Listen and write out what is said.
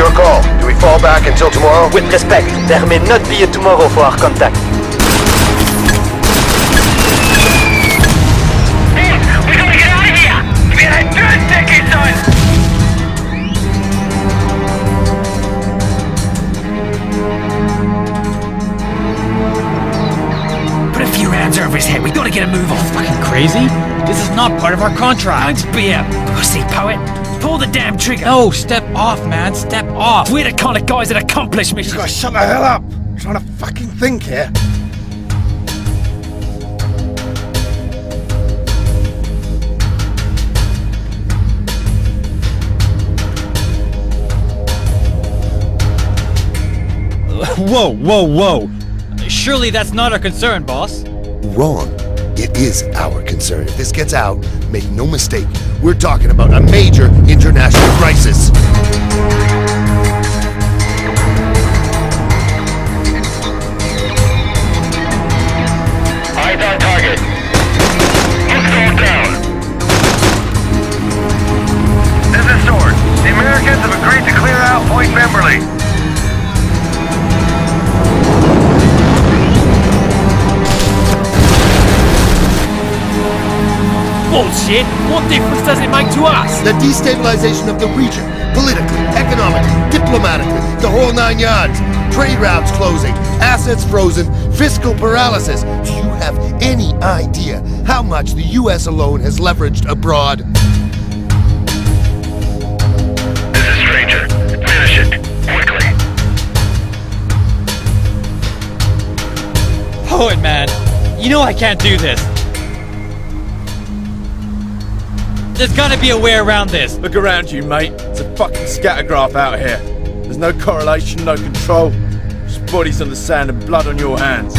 your call. Do we fall back until tomorrow? With respect, there may not be a tomorrow for our contact. We gotta get out of here! Give me that dirt! Put a few rounds over his head. We gotta get a move on. Fucking crazy? This is not part of our contract. Don't be a pussy poet. Pull the damn trigger. No, step off, man. Step off. We're the kind of guys that accomplish missions. You guys shut the hell up! I'm trying to fucking think here. Whoa, whoa, whoa. Surely that's not our concern, boss. Wrong. It is our concern. If this gets out, make no mistake, we're talking about a major international Bullshit. What difference does it make to us? The destabilization of the region, politically, economically, diplomatically, the whole nine yards. Trade routes closing, assets frozen, fiscal paralysis. Do you have any idea how much the U.S. alone has leveraged abroad? This is Stranger. Finish it. Quickly. Poet, man. You know I can't do this. There's gotta be a way around this. Look around you, mate. It's a fucking scattergraph out here. There's no correlation, no control. Just bodies on the sand and blood on your hands.